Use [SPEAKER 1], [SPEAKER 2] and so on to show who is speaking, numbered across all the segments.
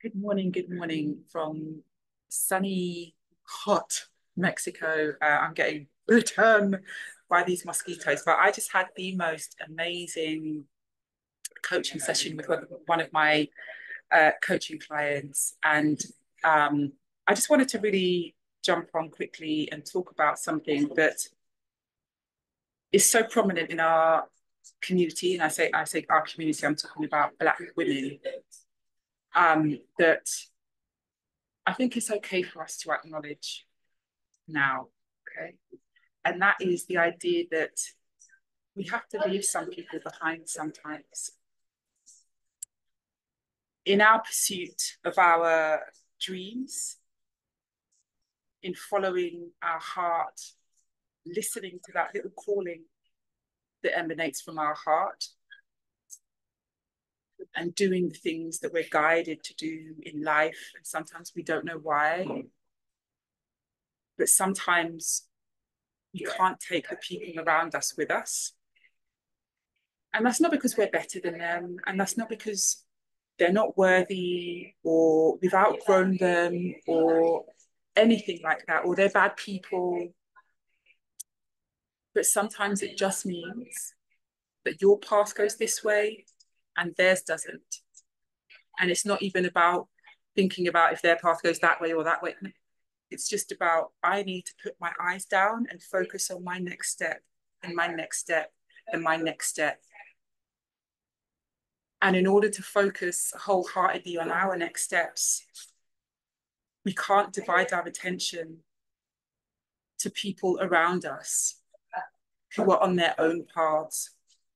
[SPEAKER 1] Good morning, good morning from sunny, hot Mexico. Uh, I'm getting bitten by these mosquitoes, but I just had the most amazing coaching session with one of my uh, coaching clients, and um, I just wanted to really jump on quickly and talk about something that is so prominent in our community, and I say I say our community, I'm talking about Black women um, that I think it's okay for us to acknowledge now, okay? And that is the idea that we have to leave some people behind sometimes. In our pursuit of our dreams, in following our heart, listening to that little calling that emanates from our heart, and doing the things that we're guided to do in life. And sometimes we don't know why. But sometimes we can't take the people around us with us. And that's not because we're better than them. And that's not because they're not worthy or we've outgrown them or anything like that, or they're bad people. But sometimes it just means that your path goes this way and theirs doesn't. And it's not even about thinking about if their path goes that way or that way. It's just about I need to put my eyes down and focus on my next step and my next step and my next step. And in order to focus wholeheartedly on our next steps, we can't divide our attention to people around us who are on their own paths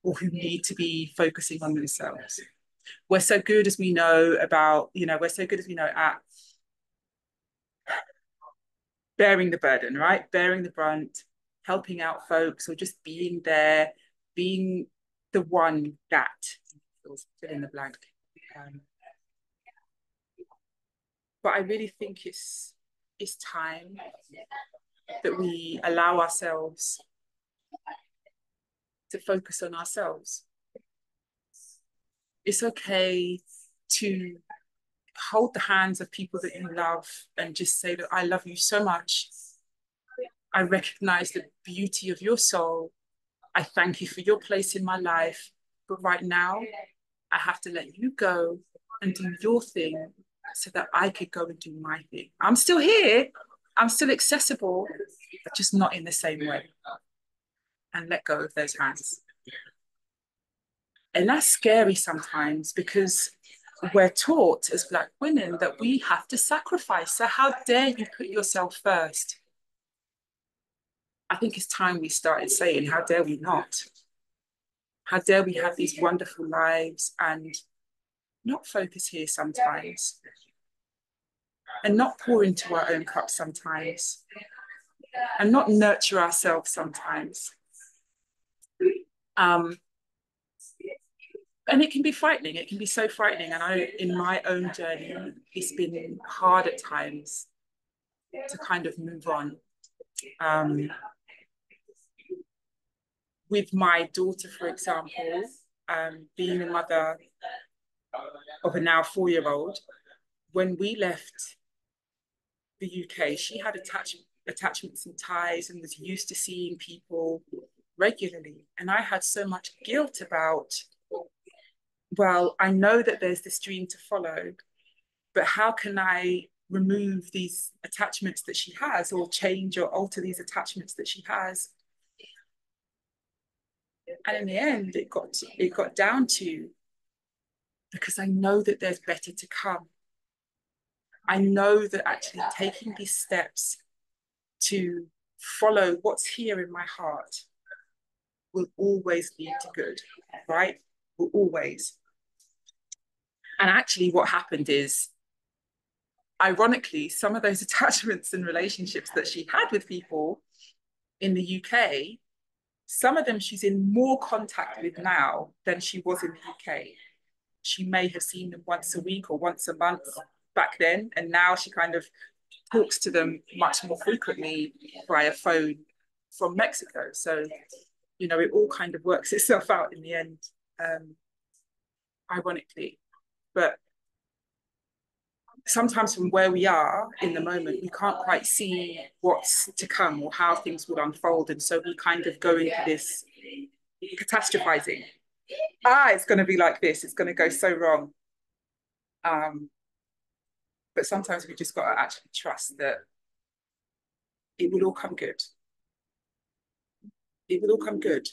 [SPEAKER 1] or who need to be focusing on themselves. We're so good as we know about, you know, we're so good as we know at bearing the burden, right? Bearing the brunt, helping out folks, or just being there, being the one that fill in the blank. Um, but I really think it's it's time that we allow ourselves to focus on ourselves. It's okay to hold the hands of people that you love and just say that I love you so much. I recognize the beauty of your soul. I thank you for your place in my life. But right now, I have to let you go and do your thing so that I could go and do my thing. I'm still here. I'm still accessible, but just not in the same way and let go of those hands. And that's scary sometimes because we're taught as Black women that we have to sacrifice. So, how dare you put yourself first? I think it's time we started saying, How dare we not? How dare we have these wonderful lives and not focus here sometimes and not pour into our own cup sometimes and not nurture ourselves sometimes um, and it can be frightening. It can be so frightening. And I, in my own journey, it's been hard at times to kind of move on. Um, with my daughter, for example, um, being a mother of a now four year old, when we left the UK, she had attach- attachments and ties and was used to seeing people regularly. And I had so much guilt about, well, I know that there's this dream to follow, but how can I remove these attachments that she has or change or alter these attachments that she has? And in the end, it got it got down to because I know that there's better to come. I know that actually taking these steps to follow what's here in my heart will always lead to good, right? Will always. And actually, what happened is, ironically, some of those attachments and relationships that she had with people in the UK, some of them she's in more contact with now than she was in the UK. She may have seen them once a week or once a month back then, and now she kind of talks to them much more frequently via phone from Mexico. So you know, it all kind of works itself out in the end, um, ironically. But sometimes from where we are in the moment, we can't quite see what's to come or how things will unfold. And so we kind of go into this catastrophizing. Ah, it's going to be like this. It's going to go so wrong. Um, but sometimes we just got to actually trust that it will all come good. It will all come good.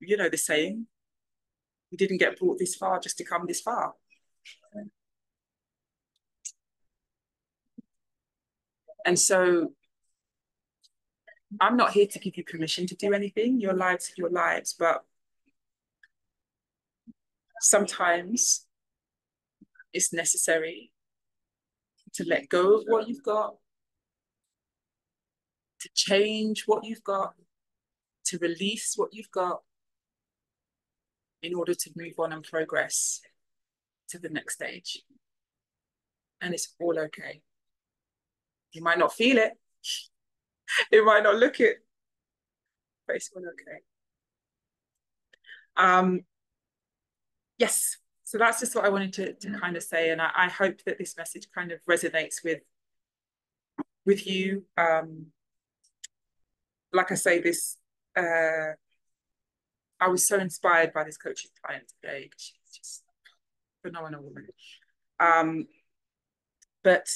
[SPEAKER 1] You know the saying, we didn't get brought this far just to come this far. And so I'm not here to give you permission to do anything. Your lives your lives, but sometimes it's necessary to let go of what you've got, to change what you've got, to release what you've got in order to move on and progress to the next stage. And it's all okay. You might not feel it. it might not look it, but it's all okay. Um, yes, so that's just what I wanted to, to kind of say. And I, I hope that this message kind of resonates with with you. Um, like I say, this uh, I was so inspired by this coaching client today. She's just phenomenal woman. Um, but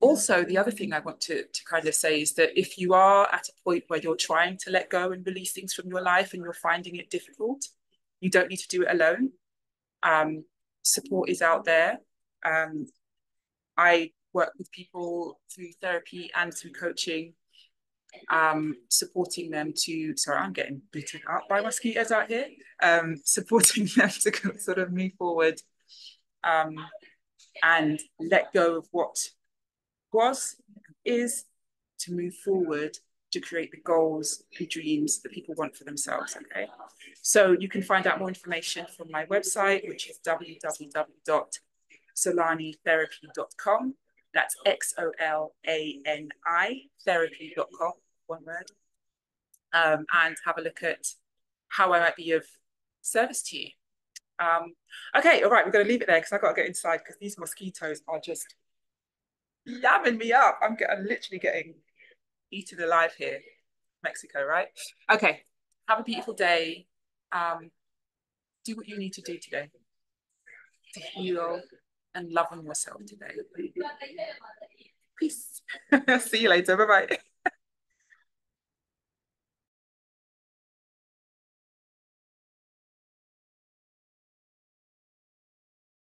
[SPEAKER 1] also the other thing I want to, to kind of say is that if you are at a point where you're trying to let go and release things from your life and you're finding it difficult, you don't need to do it alone. Um, support is out there. Um, I work with people through therapy and through coaching, um, supporting them to, sorry, I'm getting bitten up by mosquitoes out here, um, supporting them to sort of move forward um, and let go of what was, is to move forward to create the goals and dreams that people want for themselves, okay? So you can find out more information from my website, which is www.xolanitherapy.com. That's X-O-L-A-N-I therapy.com, one word. Um, and have a look at how I might be of service to you. Um, okay, all right, we're going to leave it there because I've got to get inside because these mosquitoes are just yamming me up. I'm, get, I'm literally getting eaten alive here, Mexico, right? Okay, have a beautiful day. Um, do what you need to do today to heal and love on yourself today. Peace. See you later. Bye bye.